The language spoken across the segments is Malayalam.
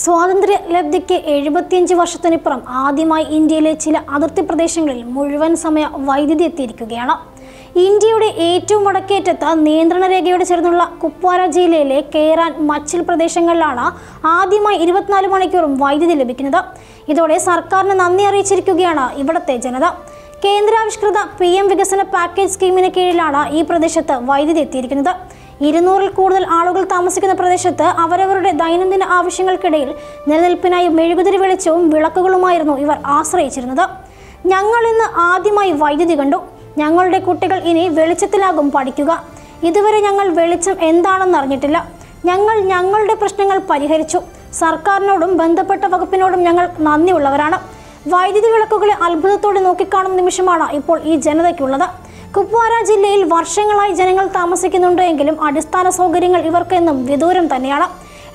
സ്വാതന്ത്ര്യ ലബ്ധിക്ക് എഴുപത്തിയഞ്ച് വർഷത്തിനിപ്പുറം ആദ്യമായി ഇന്ത്യയിലെ ചില അതിർത്തി പ്രദേശങ്ങളിൽ മുഴുവൻ സമയ വൈദ്യുതി എത്തിയിരിക്കുകയാണ്. ഇന്ത്യയുടെ ഏറ്റവും വടക്കേറ്റത്ത് നിയന്ത്രണ രേഖയോട് ചേർന്നുള്ള കുപ്വാര ജില്ലയിലെ കേരാൻ മച്ചിൽ പ്രദേശങ്ങളിലാണ് ആദ്യമായി ഇരുപത്തിനാല് മണിക്കൂറും വൈദ്യുതി ലഭിക്കുന്നത്. ഇതോടെ സർക്കാരിന് നന്ദി അറിയിച്ചിരിക്കുകയാണ് ഇവിടുത്തെ ജനത. കേന്ദ്രാവിഷ്കൃത പി എം വികസന പാക്കേജ് സ്കീമിന് കീഴിലാണ് ഈ പ്രദേശത്ത് വൈദ്യുതി എത്തിയിരിക്കുന്നത്. ഇരുന്നൂറിൽ കൂടുതൽ ആളുകൾ താമസിക്കുന്ന പ്രദേശത്ത് അവരവരുടെ ദൈനംദിന ആവശ്യങ്ങൾക്കിടയിൽ നിലനിൽപ്പിനായി മെഴുകുതിരി വെളിച്ചവും വിളക്കുകളുമായിരുന്നു ഇവർ ആശ്രയിച്ചിരുന്നത്. ഞങ്ങൾ ഇന്ന് ആദ്യമായി വൈദ്യുതി കണ്ടു. ഞങ്ങളുടെ കുട്ടികൾ ഇനി വെളിച്ചത്തിലാകും പഠിക്കുക. ഇതുവരെ ഞങ്ങൾ വെളിച്ചം എന്താണെന്ന് അറിഞ്ഞിട്ടില്ല. ഞങ്ങൾ ഞങ്ങളുടെ പ്രശ്നങ്ങൾ പരിഹരിച്ചു. സർക്കാരിനോടും ബന്ധപ്പെട്ട വകുപ്പിനോടും ഞങ്ങൾ നന്ദിയുള്ളവരാണ്. വൈദ്യുതി വിളക്കുകളെ അത്ഭുതത്തോടെ നോക്കിക്കാണുന്ന നിമിഷമാണ് ഇപ്പോൾ ഈ ജനതയ്ക്കുള്ളത്. കുപ്വാര ജില്ലയിൽ വർഷങ്ങളായി ജനങ്ങൾ താമസിക്കുന്നുണ്ട് എങ്കിലും അടിസ്ഥാന സൗകര്യങ്ങൾ ഇവർക്ക് എന്നും വിദൂരം തന്നെയാണ്.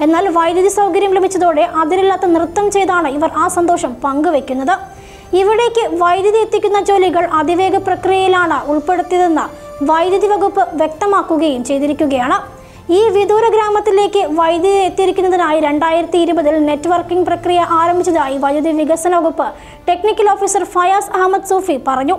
എന്നാൽ വൈദ്യുതി സൗകര്യം ലഭിച്ചതോടെ അതിരില്ലാത്ത നൃത്തം ചെയ്താണ് ഇവർ ആ സന്തോഷം പങ്കുവെക്കുന്നത്. ഇവിടേക്ക് വൈദ്യുതി എത്തിക്കുന്ന ജോലികൾ അതിവേഗ പ്രക്രിയയിലാണ് ഉൾപ്പെടുത്തിയതെന്ന് വൈദ്യുതി വകുപ്പ് വ്യക്തമാക്കുകയും ചെയ്തിരിക്കുകയാണ്. ഈ വിദൂര ഗ്രാമത്തിലേക്ക് വൈദ്യുതി എത്തിയിരിക്കുന്നതിനായി രണ്ടായിരത്തി ഇരുപതിൽ നെറ്റ്വർക്കിംഗ് പ്രക്രിയ ആരംഭിച്ചതായി വൈദ്യുതി വികസന വകുപ്പ് ടെക്നിക്കൽ ഓഫീസർ ഫയാസ് അഹമ്മദ് സൂഫി പറഞ്ഞു.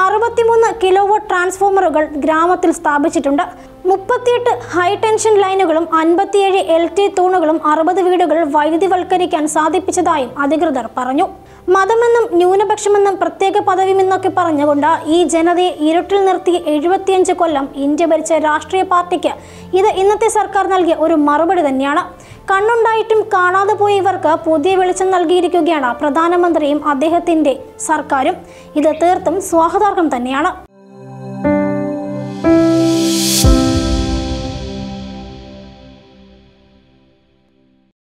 അറുപത്തിമൂന്ന് കിലോവോട്ട് ട്രാൻസ്ഫോമറുകൾ ഗ്രാമത്തിൽ സ്ഥാപിച്ചിട്ടുണ്ട്. മുപ്പത്തിയെട്ട് ഹൈ ടെൻഷൻ ലൈനുകളും അൻപത്തിയേഴ് എൽ ടി തൂണുകളും അറുപത് വീടുകൾ വൈദ്യുതിവൽക്കരിക്കാൻ സാധിപ്പിച്ചതായും അധികൃതർ പറഞ്ഞു. മതമെന്നും ന്യൂനപക്ഷമെന്നും പ്രത്യേക പദവിമെന്നൊക്കെ പറഞ്ഞുകൊണ്ട് ഈ ജനതയെ ഇരുട്ടിൽ നിർത്തി എഴുപത്തിയഞ്ച് കൊല്ലം ഇന്ത്യ ഭരിച്ച രാഷ്ട്രീയ പാർട്ടിക്ക് ഇത് ഇന്നത്തെ സർക്കാർ നൽകിയ ഒരു മറുപടി തന്നെയാണ്. കണ്ണുണ്ടായിട്ടും കാണാതെ പോയ ഇവർക്ക് പുതിയ വെളിച്ചം നൽകിയിരിക്കുകയാണ് പ്രധാനമന്ത്രിയും അദ്ദേഹത്തിന്റെ സർക്കാരും. ഇത് തീർത്തും സ്വാഗതാർഹം തന്നെയാണ്.